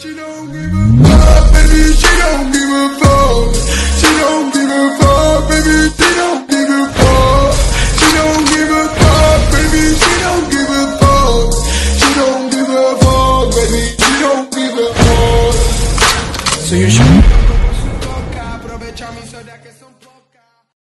She don't give a fuck, baby. She don't give a fuck. She don't give a fuck, baby. She don't give a fuck. She don't give a fuck, baby. She don't give a fuck. She don't give a fuck, baby. She don't give a fuck. So you should. Aprovecha